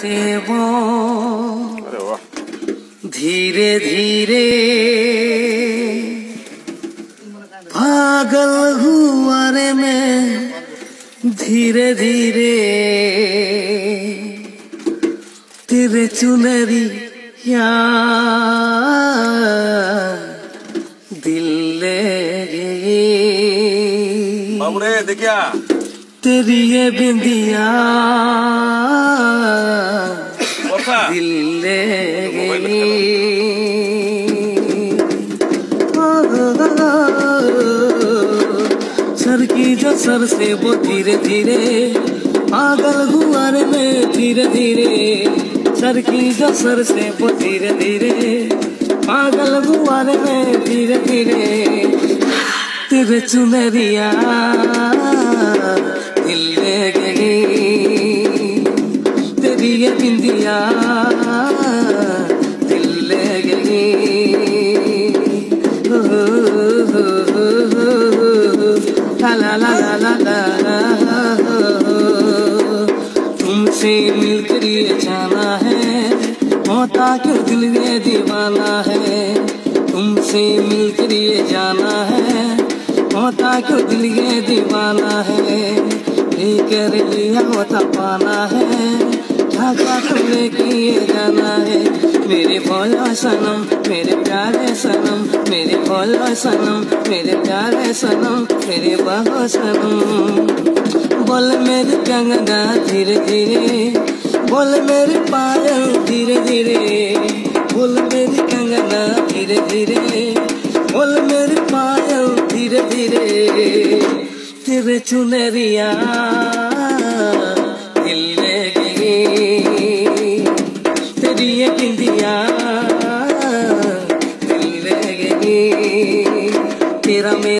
से वो धीरे धीरे पागल हुआ रे मैं धीरे धीरे तेरे चुनरी या दिल ले गई। देखिया। तेरी ये बिंदिया दिल ले गई। सर की जो सर से वो धीरे धीरे पागल हुआ रे मैं धीरे धीरे। सर की जो सर से वो धीरे धीरे पागल हुआ रे मैं धीरे धीरे। तेरे चुनरिया हो, ला ला ला ला ला ला तुमसे मिलकर ये जाना है होता क्यों दिल ये दीवाना है तुमसे मिलकर ये जाना है होता क्यों दिल ये दीवाना है लेकर लिया होता पाना है ढाका तुमने किए जाना है। मेरे भोला सनम, मेरे प्यारे सनम, मेरे भोला सनम, मेरे प्यारे सनम, मेरे बाबा सनम। बोल मेरी कंगना धीरे धीरे, बोल मेरी पायल धीरे धीरे। बोल मेरी कंगना धीरे धीरे, बोल मेरी पायल धीरे धीरे। तेरे चुनरिया दिल ले गई तेरा मेरा